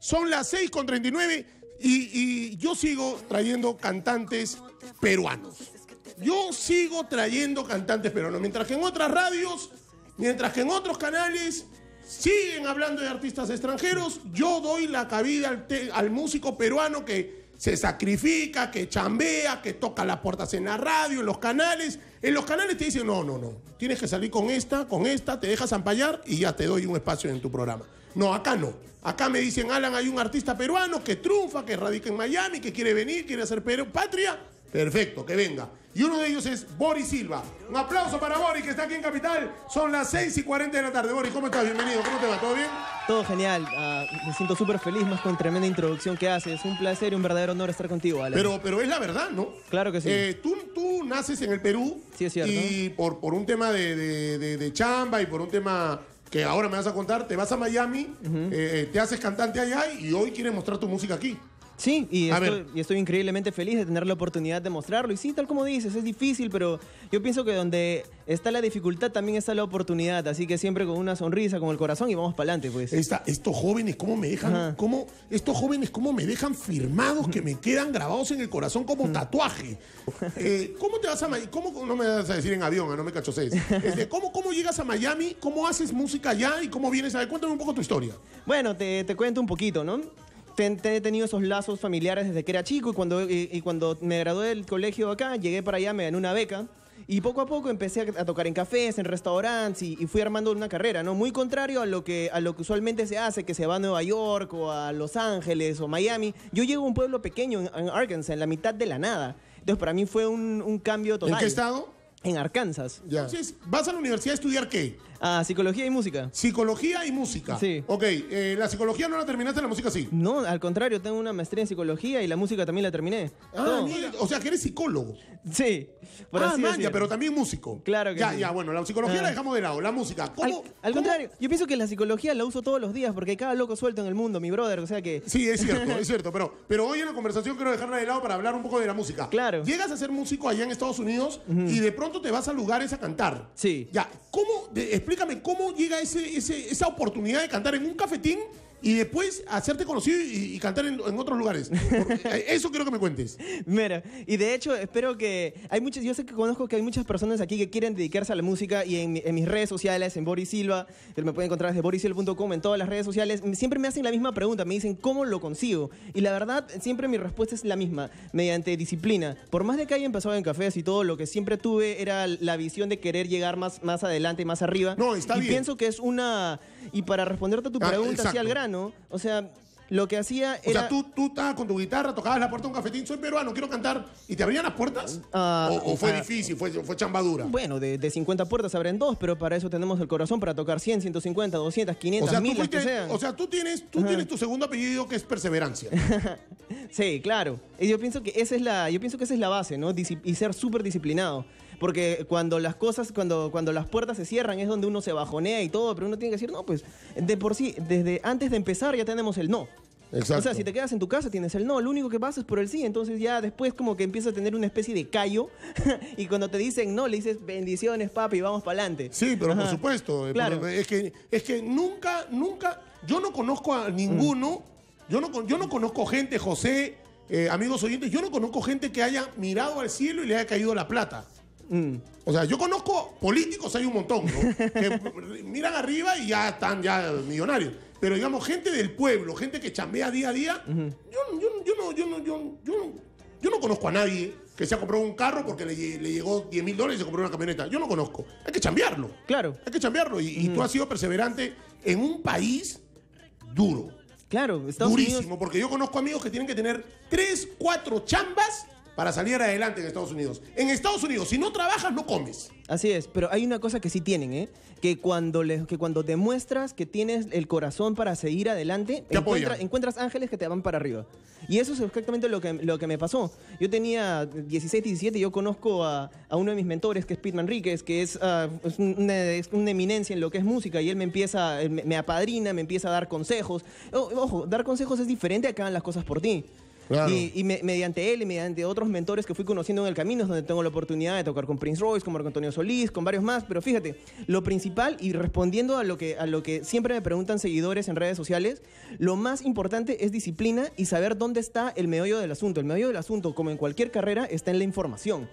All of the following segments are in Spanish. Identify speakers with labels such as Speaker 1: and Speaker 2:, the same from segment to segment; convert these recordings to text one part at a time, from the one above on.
Speaker 1: Son las 6 con 39 y, y yo sigo trayendo cantantes peruanos. Yo sigo trayendo cantantes peruanos. Mientras que en otras radios, mientras que en otros canales siguen hablando de artistas extranjeros, yo doy la cabida al, te- al músico peruano que se sacrifica, que chambea, que toca las puertas en la radio, en los canales. En los canales te dicen, no, no, no, tienes que salir con esta, con esta, te dejas ampallar y ya te doy un espacio en tu programa. No, acá no. Acá me dicen, Alan, hay un artista peruano que triunfa, que radica en Miami, que quiere venir, quiere hacer patria. Perfecto, que venga. Y uno de ellos es Boris Silva. Un aplauso para Boris, que está aquí en Capital. Son las 6 y 40 de la tarde. Boris, ¿cómo estás? Bienvenido. ¿Cómo te va? ¿Todo bien?
Speaker 2: Todo genial, ah, me siento súper feliz más con tremenda introducción que haces. Un placer y un verdadero honor estar contigo, Alan.
Speaker 1: Pero, pero es la verdad, ¿no?
Speaker 2: Claro que sí.
Speaker 1: Eh, tú, tú naces en el Perú.
Speaker 2: Sí, es cierto.
Speaker 1: Y por, por un tema de, de- de- de chamba y por un tema que ahora me vas a contar, te vas a Miami, eh, te haces cantante allá y hoy quieres mostrar tu música aquí.
Speaker 2: Sí, y estoy, y estoy increíblemente feliz de tener la oportunidad de mostrarlo. Y sí, tal como dices, es difícil, pero yo pienso que donde está la dificultad también está la oportunidad. Así que siempre con una sonrisa, con el corazón y vamos para adelante, pues.
Speaker 1: Esta- estos jóvenes, ¿cómo me dejan?
Speaker 2: Ajá.
Speaker 1: Cómo, estos jóvenes, ¿cómo me dejan firmados que me quedan grabados en el corazón como tatuaje? Eh, ¿Cómo te vas a Miami? ¿Cómo, no me vas a decir en avión, no me cachosees. Este, ¿cómo, ¿Cómo llegas a Miami? ¿Cómo haces música allá? ¿Y cómo vienes a ver? Cuéntame un poco tu historia.
Speaker 2: Bueno, te, te cuento un poquito, ¿no? He tenido esos lazos familiares desde que era chico y cuando, y, y cuando me gradué del colegio acá, llegué para allá, me gané una beca. Y poco a poco empecé a, a tocar en cafés, en restaurantes y, y fui armando una carrera, ¿no? Muy contrario a lo, que, a lo que usualmente se hace, que se va a Nueva York o a Los Ángeles o Miami. Yo llego a un pueblo pequeño en, en Arkansas, en la mitad de la nada. Entonces para mí fue un, un cambio total.
Speaker 1: ¿En qué estado?
Speaker 2: En Arkansas.
Speaker 1: Entonces, ¿vas a la universidad a estudiar qué?
Speaker 2: Ah, psicología y música.
Speaker 1: Psicología y música.
Speaker 2: Sí.
Speaker 1: Ok, eh, la psicología no la terminaste, la música sí.
Speaker 2: No, al contrario, tengo una maestría en psicología y la música también la terminé.
Speaker 1: Ah,
Speaker 2: Todo.
Speaker 1: mira, o sea que eres psicólogo.
Speaker 2: Sí, por
Speaker 1: ah,
Speaker 2: así
Speaker 1: man, ya,
Speaker 2: decirlo.
Speaker 1: pero también músico.
Speaker 2: Claro que
Speaker 1: ya,
Speaker 2: sí.
Speaker 1: Ya, bueno, la psicología
Speaker 2: Ah.
Speaker 1: la dejamos de lado, la música.
Speaker 2: Al,
Speaker 1: ¿Cómo?
Speaker 2: al
Speaker 1: cómo-
Speaker 2: contrario, yo pienso que la psicología la uso todos los días porque hay cada loco suelto en el mundo, mi brother, o sea que...
Speaker 1: Sí, es cierto, es cierto, pero, pero hoy en la conversación quiero dejarla de lado para hablar un poco de la música.
Speaker 2: Claro.
Speaker 1: Llegas a ser músico allá en Estados Unidos y de pronto te vas a lugares a cantar.
Speaker 2: Sí.
Speaker 1: Ya, ¿cómo, explícame, cómo llega ese, ese- esa oportunidad de cantar en un cafetín y después hacerte conocido y, y cantar en, en otros lugares? Porque, eh, eso quiero que me cuentes.
Speaker 2: Mira, y de hecho espero que hay muchas, yo sé que conozco que hay muchas personas aquí que quieren dedicarse a la música y en, mi- en mis redes sociales, en Boris Silva, que me pueden encontrar desde borisilva.com, en todas las redes sociales, siempre me hacen la misma pregunta, me dicen cómo lo consigo. Y la verdad, siempre mi respuesta es la misma, mediante disciplina. Por más de que haya empezado en cafés y todo, lo que siempre tuve era la visión de querer llegar más, más adelante, más arriba.
Speaker 1: No, está
Speaker 2: y
Speaker 1: bien.
Speaker 2: pienso que es una... Y para responderte a tu
Speaker 1: Ah,
Speaker 2: pregunta así al grano, o sea... Lo que hacía
Speaker 1: O
Speaker 2: era...
Speaker 1: sea, tú, tú estabas con tu guitarra, tocabas la puerta de un cafetín, soy peruano, quiero cantar, y te abrían las puertas.
Speaker 2: Ah,
Speaker 1: o, o fue
Speaker 2: ah.
Speaker 1: difícil, fue, fue chambadura.
Speaker 2: Bueno, de, de 50 puertas abren dos, pero para eso tenemos el corazón para tocar 100, 150, 200, 500,
Speaker 1: O sea,
Speaker 2: 1000, las que
Speaker 1: fuiste-
Speaker 2: sean.
Speaker 1: o sea, tú tienes, tú tienes tu segundo apellido que es perseverancia.
Speaker 2: sí, claro. Y yo pienso que esa es la, yo pienso que esa es la base, ¿no? Y ser súper disciplinado. Porque cuando las cosas, cuando, cuando las puertas se cierran es donde uno se bajonea y todo, pero uno tiene que decir, no, pues, de por sí, desde antes de empezar ya tenemos el no.
Speaker 1: Exacto.
Speaker 2: O sea, si te quedas en tu casa tienes el no, lo único que pasa es por el sí, entonces ya después como que empiezas a tener una especie de callo y cuando te dicen no, le dices bendiciones papi, vamos para adelante.
Speaker 1: Sí, pero por supuesto. eh,
Speaker 2: Claro.
Speaker 1: es, que, es que nunca, nunca, yo no conozco a ninguno, yo, no, yo no conozco gente, José, eh, amigos oyentes, yo no conozco gente que haya mirado al cielo y le haya caído la plata.
Speaker 2: Mm.
Speaker 1: O sea, yo conozco políticos, hay un montón, ¿no? que miran arriba y ya están ya millonarios. Pero digamos, gente del pueblo, gente que chambea día a día, yo, yo- yo no, yo, no, yo, yo no- yo no conozco a nadie que se ha comprado un carro porque le, lle- le llegó 10 mil dólares y se compró una camioneta. Yo no conozco. Hay que chambearlo.
Speaker 2: Claro.
Speaker 1: Hay que chambearlo. Y, y tú has sido perseverante en un país duro.
Speaker 2: Claro, Estados
Speaker 1: durísimo.
Speaker 2: Unidos
Speaker 1: Porque yo conozco amigos que tienen que tener 3, 4 chambas para salir adelante en Estados Unidos. En Estados Unidos, si no trabajas, no comes.
Speaker 2: Así es, pero hay una cosa que sí tienen, ¿eh? Que cuando, le- que cuando demuestras que tienes el corazón para seguir adelante, encuentra- encuentras ángeles que te van para arriba. Y eso es exactamente lo que, lo que me pasó. Yo tenía 16, 17, y yo conozco a, a uno de mis mentores, que es Pete Manríquez, que es, ah, es una, es una eminencia en lo que es música, y él me empieza, me, me apadrina, me empieza a dar consejos. O- ojo, dar consejos es diferente a que hagan las cosas por ti.
Speaker 1: Claro.
Speaker 2: Y, y me- mediante él y mediante otros mentores que fui conociendo en el camino, es donde tengo la oportunidad de tocar con Prince Royce, con Marco Antonio Solís, con varios más. Pero fíjate, lo principal y respondiendo a lo que, a lo que siempre me preguntan seguidores en redes sociales, lo más importante es disciplina y saber dónde está el meollo del asunto. El meollo del asunto, como en cualquier carrera, está en la información.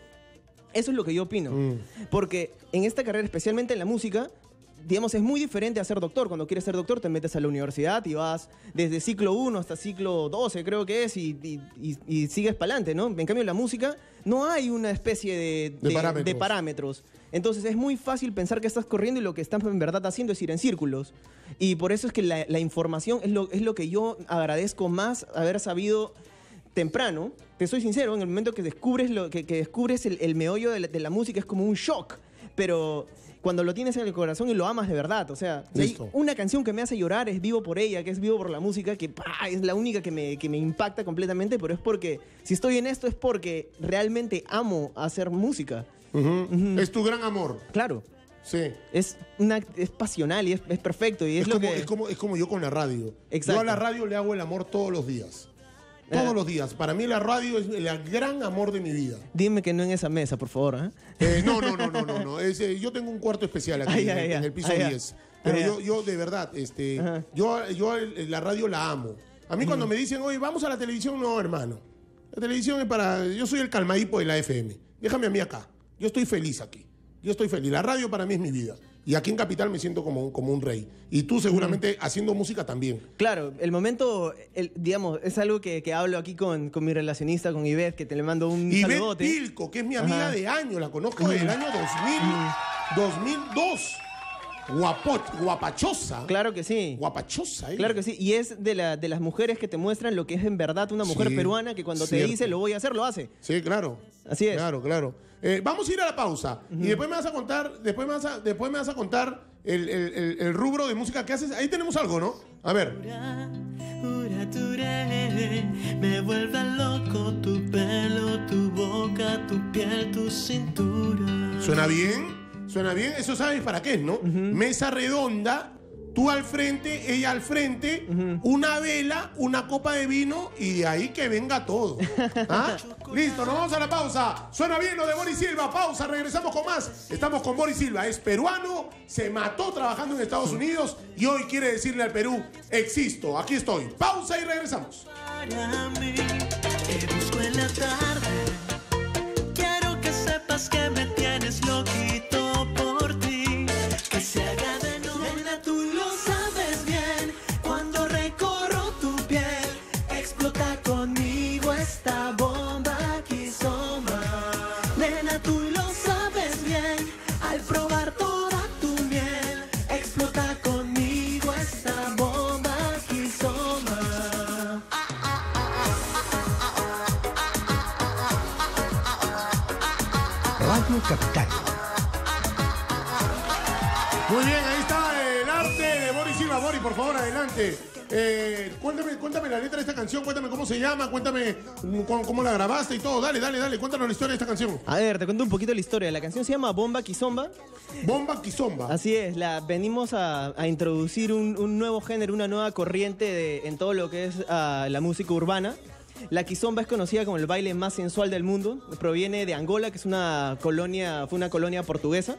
Speaker 2: Eso es lo que yo opino.
Speaker 1: Mm.
Speaker 2: Porque en esta carrera, especialmente en la música, digamos, es muy diferente a ser doctor. Cuando quieres ser doctor, te metes a la universidad y vas desde ciclo 1 hasta ciclo 12, creo que es, y, y- y- y sigues para adelante, ¿no? En cambio, en la música no hay una especie de,
Speaker 1: De parámetros.
Speaker 2: de parámetros. Entonces es muy fácil pensar que estás corriendo y lo que estás en verdad haciendo es ir en círculos. Y por eso es que la, la información es lo, es lo que yo agradezco más haber sabido temprano, te soy sincero, en el momento que descubres, lo, que, que descubres el, el meollo de la, de la música es como un shock, pero cuando lo tienes en el corazón y lo amas de verdad, o sea, si hay una canción que me hace llorar es Vivo por ella, que es Vivo por la música, que ¡pah! es la única que me, que me impacta completamente, pero es porque, si estoy en esto es porque realmente amo hacer música.
Speaker 1: Es tu gran amor.
Speaker 2: Claro,
Speaker 1: Sí.
Speaker 2: es, una, es pasional y es, es perfecto y es,
Speaker 1: Es,
Speaker 2: lo
Speaker 1: como,
Speaker 2: que...
Speaker 1: es, como, es como yo con la radio.
Speaker 2: Exacto.
Speaker 1: Yo a la radio le hago el amor todos los días. Todos
Speaker 2: Ah.
Speaker 1: los días. Para mí la radio es el gran amor de mi vida.
Speaker 2: Dime que no en esa mesa, por favor. ¿eh?
Speaker 1: Eh, no, no, no, no, no. no. Es, eh, yo tengo un cuarto especial aquí
Speaker 2: Ay,
Speaker 1: en, el- en
Speaker 2: ay.
Speaker 1: el piso
Speaker 2: Ay, ay.
Speaker 1: 10. Pero
Speaker 2: Ay,
Speaker 1: yo, yo de verdad, este,
Speaker 2: Ajá.
Speaker 1: yo, yo el- la radio la amo. A mí cuando me dicen, oye, vamos a la televisión, no, hermano. La televisión es para. Yo soy el calmadipo de la FM. Déjame a mí acá. Yo estoy feliz aquí. Yo estoy feliz. La radio para mí es mi vida. Y aquí en Capital me siento como, un- como un rey. Y tú seguramente haciendo música también.
Speaker 2: Claro, el momento, el- digamos, es algo que, que hablo aquí con, con mi relacionista, con Ivette, que te le mando un
Speaker 1: Beth
Speaker 2: saludote.
Speaker 1: Pilco, que es mi amiga
Speaker 2: Ajá.
Speaker 1: de año, la conozco desde el año 2000, 2002. Guapo, guapachosa.
Speaker 2: Claro que sí.
Speaker 1: Guapachosa, ¿eh?
Speaker 2: Claro que sí. Y es de, la, de las mujeres que te muestran lo que es en verdad una mujer
Speaker 1: Sí,
Speaker 2: peruana que cuando
Speaker 1: cierto.
Speaker 2: te dice lo voy a hacer, lo hace.
Speaker 1: Sí, claro.
Speaker 2: Así es.
Speaker 1: Claro, claro. Eh, vamos a ir a la pausa. Y después me vas a contar, después me vas a, después me vas a contar el, el- el- el rubro de música que haces. Ahí tenemos algo, ¿no? A ver.
Speaker 3: Me vuelve loco tu pelo, tu boca, tu piel, tu cintura.
Speaker 1: ¿Suena bien? ¿Suena bien? Eso sabes para qué, ¿no? Mesa redonda, tú al frente, ella al frente, una vela, una copa de vino y de ahí que venga todo. ¿Ah? Listo, nos vamos a la pausa. Suena bien lo de Boris Silva. Pausa, regresamos con más. Estamos con Boris Silva. Es peruano, se mató trabajando en Estados Unidos y hoy quiere decirle al Perú, existo, aquí estoy. Pausa y regresamos.
Speaker 3: Para mí, te busco en la tarde. Bien,
Speaker 1: ahí está el arte de Boris Silva. Boris, por favor, adelante. Eh, cuéntame, cuéntame la letra de esta canción, cuéntame cómo se llama, cuéntame cómo, cómo la grabaste y todo. Dale, dale, dale, cuéntanos la historia de esta canción.
Speaker 2: A ver, te cuento un poquito la historia. La canción se llama Bomba Kizomba.
Speaker 1: Bomba Kizomba.
Speaker 2: Así es, la, venimos a, a introducir un, un nuevo género, una nueva corriente de- en todo lo que es ah, la música urbana. La kizomba es conocida como el baile más sensual del mundo. Proviene de Angola, que es una colonia, fue una colonia portuguesa.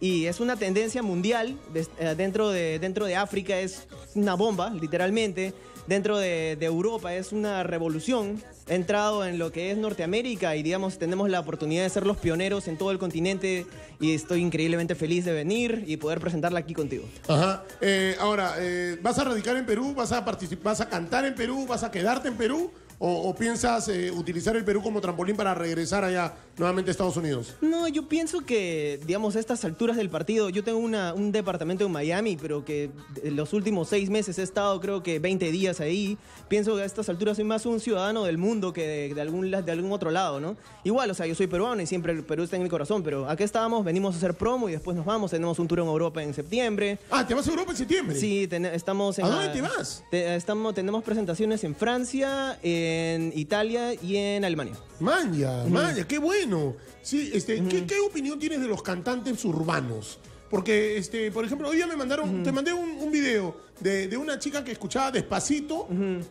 Speaker 2: Y es una tendencia mundial. Eh, dentro, de, dentro de África es una bomba, literalmente. Dentro de, de Europa es una revolución. Ha entrado en lo que es Norteamérica y, digamos, tenemos la oportunidad de ser los pioneros en todo el continente. Y estoy increíblemente feliz de venir y poder presentarla aquí contigo.
Speaker 1: Ajá. Eh, ahora, eh, ¿vas a radicar en Perú? ¿Vas a, particip- ¿Vas a cantar en Perú? ¿Vas a quedarte en Perú? ¿O, o piensas eh, utilizar el Perú como trampolín para regresar allá nuevamente a Estados Unidos?
Speaker 2: No, yo pienso que, digamos, a estas alturas del partido, yo tengo una- un departamento en Miami, pero que en los últimos seis meses he estado creo que 20 días ahí. Pienso que a estas alturas soy más un ciudadano del mundo que de, de algún, de algún otro lado, ¿no? Igual, o sea, yo soy peruano y siempre el Perú está en mi corazón, pero aquí estábamos, venimos a hacer promo y después nos vamos, tenemos un tour en Europa en septiembre.
Speaker 1: Ah, ¿te vas a Europa en septiembre?
Speaker 2: Sí, ten- estamos en...
Speaker 1: ¿A dónde te vas?
Speaker 2: te- estamos, tenemos presentaciones en Francia, en Italia y en Alemania.
Speaker 1: Manja, manja, qué bueno. Sí, este, ¿qué, qué opinión tienes de los cantantes urbanos? Porque, este, por ejemplo, hoy día me mandaron, te mandé un, un video de, de una chica que escuchaba despacito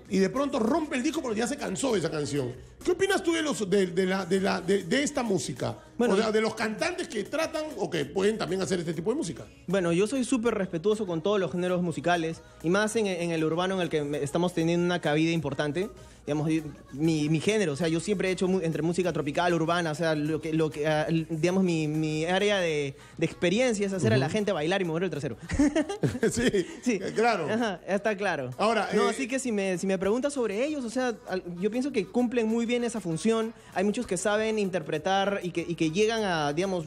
Speaker 1: y de pronto rompe el disco porque ya se cansó de esa canción. ¿Qué opinas tú de, los, de, de la, de, la, de, de esta música?
Speaker 2: Bueno,
Speaker 1: o sea, de los cantantes que tratan o que pueden también hacer este tipo de música.
Speaker 2: Bueno, yo soy súper respetuoso con todos los géneros musicales y más en, en el urbano en el que estamos teniendo una cabida importante. Digamos, mi, mi género, o sea, yo siempre he hecho mu- entre música tropical, urbana, o sea, lo que, lo que ah, digamos, mi, mi área de, de experiencia es hacer a la gente bailar y mover el trasero.
Speaker 1: sí,
Speaker 2: Sí,
Speaker 1: eh, claro.
Speaker 2: Ajá, está claro.
Speaker 1: Ahora,
Speaker 2: no,
Speaker 1: eh,
Speaker 2: así que si me, si me preguntas sobre ellos, o sea, yo pienso que cumplen muy bien esa función. Hay muchos que saben interpretar y que, y que llegan a, digamos,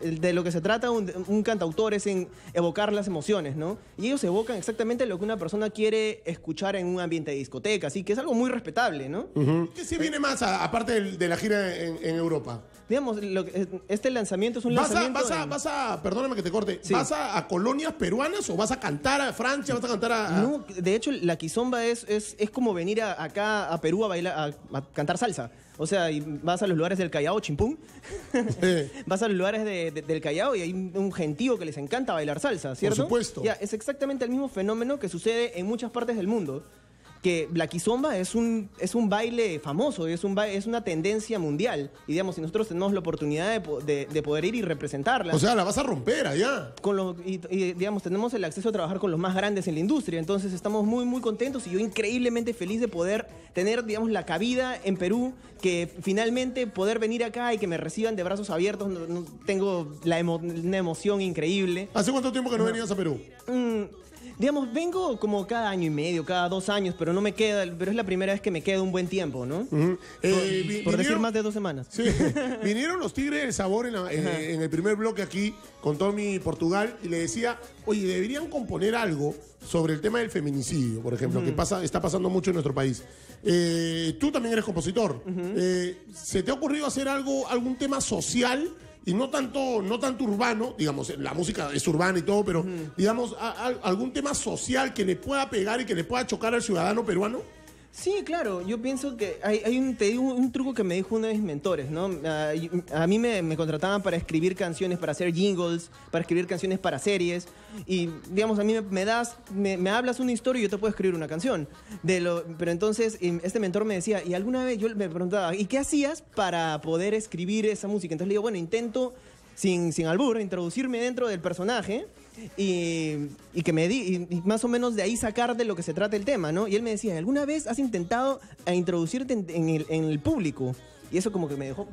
Speaker 2: de lo que se trata un, un cantautor es en evocar las emociones, ¿no? Y ellos evocan exactamente lo que una persona quiere escuchar en un ambiente de discoteca, así que es algo muy respetable, ¿no?
Speaker 1: ¿Qué se viene más aparte de la gira en, en Europa?
Speaker 2: Digamos, lo que- este lanzamiento es un
Speaker 1: ¿Vas a,
Speaker 2: lanzamiento.
Speaker 1: vas, a,
Speaker 2: en-
Speaker 1: vas a, perdóname que te corte,
Speaker 2: Sí.
Speaker 1: ¿vas a, a colonias peruanas o vas a cantar a Francia, vas a cantar a... a-
Speaker 2: No, de hecho, la quizomba es, es, es como venir a- acá a Perú a bailar, a, a cantar salsa. O sea, y vas a los lugares del Callao, chimpún. Vas a los lugares de- de- del Callao y hay un, gentío que les encanta bailar salsa, ¿cierto?
Speaker 1: supuesto.
Speaker 2: Ya, es exactamente el mismo fenómeno que sucede en muchas partes del mundo. Que la quizomba es un, es un baile famoso, es, un ba- es una tendencia mundial. Y digamos, si nosotros tenemos la oportunidad de, de- de poder ir y representarla
Speaker 1: O sea, la vas a romper allá.
Speaker 2: con los, y, y, digamos, tenemos el acceso a trabajar con los más grandes en la industria. Entonces estamos muy, muy contentos y yo increíblemente feliz de poder tener, digamos, la cabida en Perú, que finalmente poder venir acá y que me reciban de brazos abiertos. no- no- tengo la emo- una emoción increíble.
Speaker 1: ¿Hace cuánto tiempo que no venías a Perú?
Speaker 2: Mm, digamos, vengo como cada año y medio, cada dos años, pero no me queda, pero es la primera vez que me queda un buen tiempo, ¿no?
Speaker 1: Eh, vi-
Speaker 2: Por decir más de dos semanas.
Speaker 1: Sí, vinieron los Tigres del Sabor en, la- en- en el primer bloque aquí con Tommy Portugal y le decía, oye, deberían componer algo sobre el tema del feminicidio, por ejemplo, que pasa, está pasando mucho en nuestro país. Eh, tú también eres compositor. Eh, ¿Se te ha ocurrido hacer algo, algún tema social? Y no tanto, no tanto urbano, digamos, la música es urbana y todo, pero digamos, a- a- algún tema social que le pueda pegar y que le pueda chocar al ciudadano peruano.
Speaker 2: Sí, claro. Yo pienso que hay, un, te digo un truco que me dijo uno de mis mentores, ¿no? Ah, y- A, mí me, contrataban para escribir canciones, para hacer jingles, para escribir canciones para series. Y, digamos, a mí me, das, me, hablas una historia y yo te puedo escribir una canción. De lo, pero entonces, este mentor me decía, y alguna vez yo me preguntaba, ¿y qué hacías para poder escribir esa música? Entonces le digo, bueno, intento sin, sin albur, introducirme dentro del personaje y, que me di, más o menos de ahí sacar de lo que se trata el tema, ¿no? Y él me decía, ¿alguna vez has intentado a introducirte en, el, público? Y eso como que me dejó...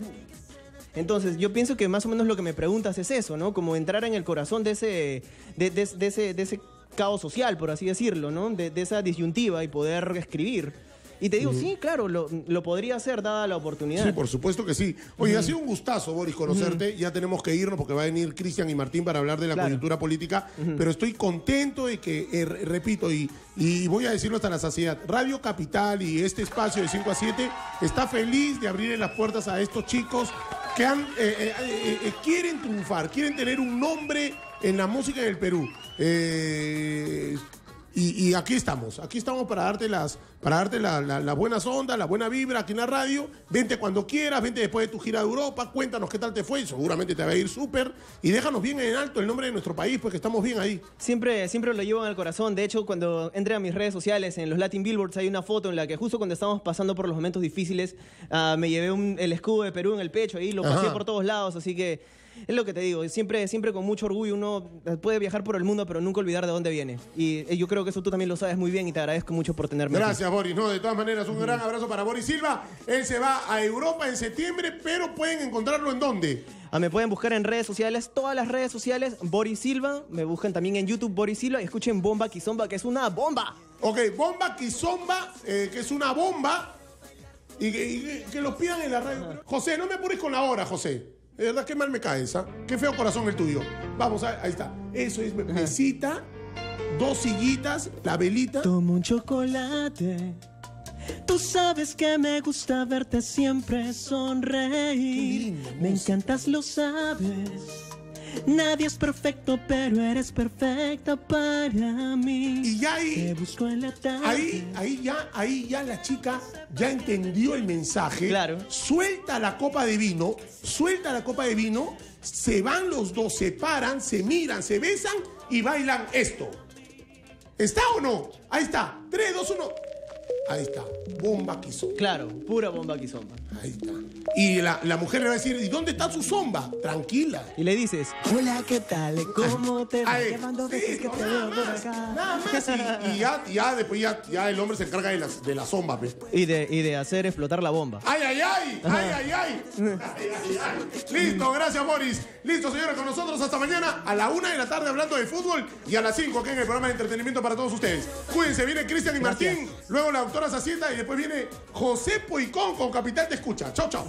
Speaker 2: Entonces, yo pienso que más o menos lo que me preguntas es eso, ¿no? Como entrar en el corazón de ese, de, ese, caos social, por así decirlo, ¿no? De esa disyuntiva y poder escribir. Y te digo, sí, claro, lo, lo podría hacer dada la oportunidad.
Speaker 1: Sí, por supuesto que sí. Oye, ha sido un gustazo, Boris, conocerte. Ya tenemos que irnos porque va a venir Cristian y Martín para hablar de la
Speaker 2: Claro.
Speaker 1: coyuntura política. Pero estoy contento de que, eh, re- repito, y, y voy a decirlo hasta la saciedad, Radio Capital y este espacio de 5 a 7 está feliz de abrirle las puertas a estos chicos que han, eh, eh, quieren triunfar, quieren tener un nombre en la música del Perú. Eh, y, y aquí estamos, aquí estamos para darte las, para darte la- la- las buenas ondas, la buena vibra aquí en la radio. Vente cuando quieras, vente después de tu gira de Europa, cuéntanos qué tal te fue, seguramente te va a ir súper. Y déjanos bien en alto el nombre de nuestro país, pues que estamos bien ahí.
Speaker 2: Siempre, siempre lo llevo en el corazón. De hecho, cuando entré a mis redes sociales, en los Latin Billboards, hay una foto en la que justo cuando estábamos pasando por los momentos difíciles, ah, me llevé un- el escudo de Perú en el pecho y lo pasé
Speaker 1: Ajá.
Speaker 2: por todos lados. Así que es lo que te digo. Siempre, siempre con mucho orgullo uno puede viajar por el mundo, pero nunca olvidar de dónde viene. Y eh, yo creo que eso tú también lo sabes muy bien y te agradezco mucho por tenerme aquí.
Speaker 1: Gracias, Boris. No, de todas maneras, un gran abrazo para Boris Silva. Él se va a Europa en septiembre, pero pueden encontrarlo en dónde?
Speaker 2: Ah, me pueden buscar en redes sociales, todas las redes sociales, Boris Silva. Me buscan también en YouTube Boris Silva y escuchen Bomba Kizomba, que es una bomba.
Speaker 1: Ok, bomba Kizomba, eh, que es una bomba. Y que, y que- que los pidan en la radio. José, no me apures con la hora, José. De verdad, qué mal me caes, ¿ah? Qué feo corazón el tuyo. Vamos, a- ahí está. Eso es mesita, dos sillitas, la velita.
Speaker 3: Tomo un chocolate. Tú sabes que me gusta verte siempre sonreír.
Speaker 1: lindo,
Speaker 3: me encantas, lo sabes. Nadie es perfecto, pero eres perfecta para mí.
Speaker 1: Y ya
Speaker 3: Te
Speaker 1: ahí,
Speaker 3: busco en la tarde.
Speaker 1: ahí, ahí ya, ahí ya la chica ya entendió el mensaje.
Speaker 2: Claro.
Speaker 1: Suelta la copa de vino, suelta la copa de vino, se van los dos, se paran, se miran, se besan y bailan esto. ¿Está o no? Ahí está. 3, 2, 1. Ahí está. Bomba quizomba.
Speaker 2: Claro, pura bomba quizomba.
Speaker 1: Ahí está. Y la, la mujer le va a decir, ¿y dónde está su zomba? Tranquila.
Speaker 2: Y le dices,
Speaker 4: Hola, ¿qué tal? ¿Cómo te va? Llevando
Speaker 1: Sí,
Speaker 4: veces que
Speaker 1: no,
Speaker 4: te
Speaker 1: nada
Speaker 4: veo por
Speaker 1: más,
Speaker 4: acá.
Speaker 1: Nada más. Y, y ya, ya después ya, ya el hombre se encarga de la, de la zomba, pe.
Speaker 2: y de, y de hacer explotar la bomba.
Speaker 1: ¡Ay, ay, ay! ¡Ay, ay, ay! Ay, ay, ay. Listo, gracias, Boris. Listo, señores, con nosotros hasta mañana a la una de la tarde hablando de fútbol y a las 5 aquí en el programa de entretenimiento para todos ustedes. Cuídense, viene Cristian y Martín, luego la doctora Sacieta y después viene José Poicón con Capital Te Escucha. Chau, chau.